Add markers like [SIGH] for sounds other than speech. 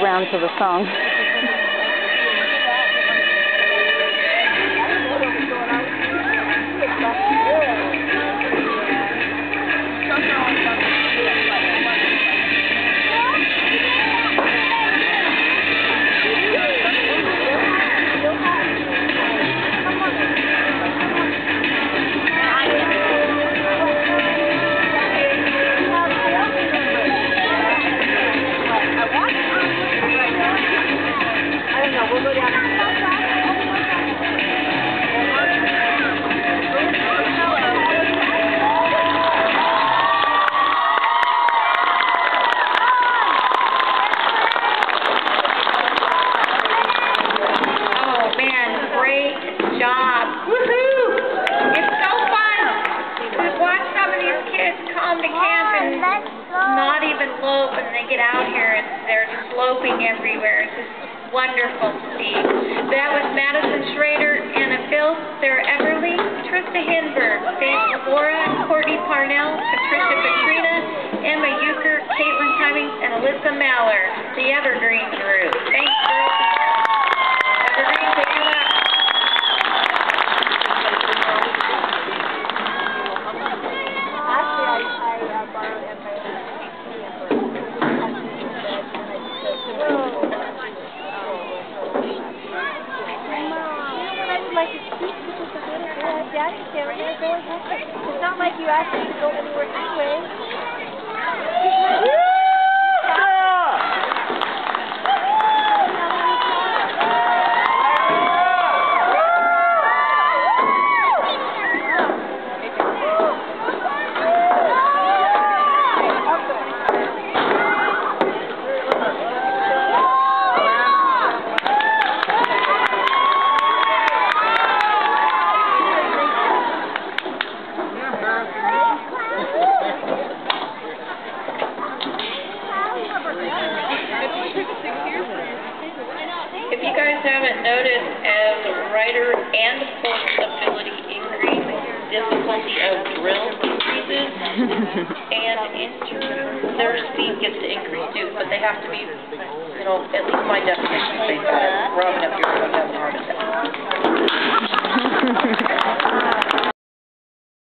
rounds of the song. [LAUGHS] get out here and they're just loping everywhere. It's just wonderful to see. That was Madison Schrader, Anna Phil, Sarah Everly, Trista Hinberg, Faith Laura, Courtney Parnell, Patricia Petrina, Emma Euchre, Caitlin Cummings, and Alyssa Maller, the Evergreen group. Thanks, It's and their speed gets to increase too, but they have to be, you know, at least my definition says that, up your [LAUGHS]